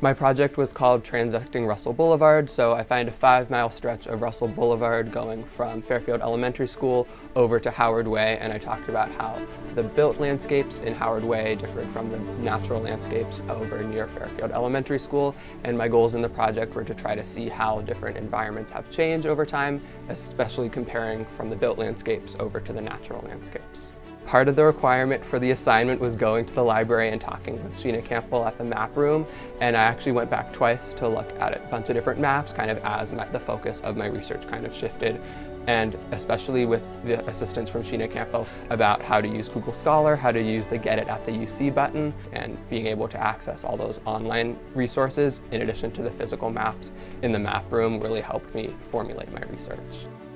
My project was called Transecting Russell Boulevard, so I find a five mile stretch of Russell Boulevard going from Fairfield Elementary School over to Howard Way, and I talked about how the built landscapes in Howard Way differed from the natural landscapes over near Fairfield Elementary School, and my goals in the project were to try to see how different environments have changed over time, especially comparing from the built landscapes over to the natural landscapes. Part of the requirement for the assignment was going to the library and talking with Sheena Campbell at the map room. And I actually went back twice to look at a bunch of different maps, kind of as my, the focus of my research kind of shifted. And especially with the assistance from Sheena Campbell about how to use Google Scholar, how to use the Get It at the UC button, and being able to access all those online resources in addition to the physical maps in the map room really helped me formulate my research.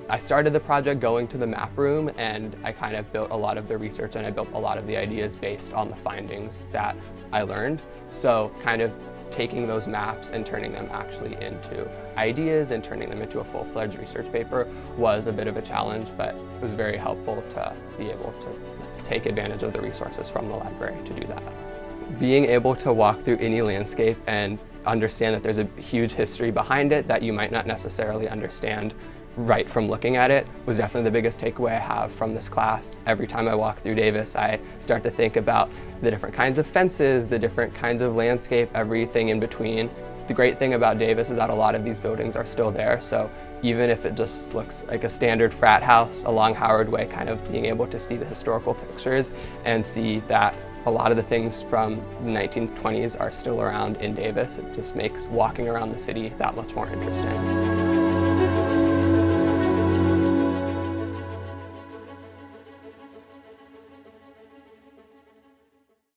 I started the project going to the map room and I kind of built a lot of the research and I built a lot of the ideas based on the findings that I learned. So kind of taking those maps and turning them actually into ideas and turning them into a full-fledged research paper was a bit of a challenge, but it was very helpful to be able to take advantage of the resources from the library to do that. Being able to walk through any landscape and understand that there's a huge history behind it that you might not necessarily understand right from looking at it was definitely the biggest takeaway I have from this class. Every time I walk through Davis, I start to think about the different kinds of fences, the different kinds of landscape, everything in between. The great thing about Davis is that a lot of these buildings are still there, so even if it just looks like a standard frat house along Howard Way, kind of being able to see the historical pictures and see that a lot of the things from the 1920s are still around in Davis. It just makes walking around the city that much more interesting.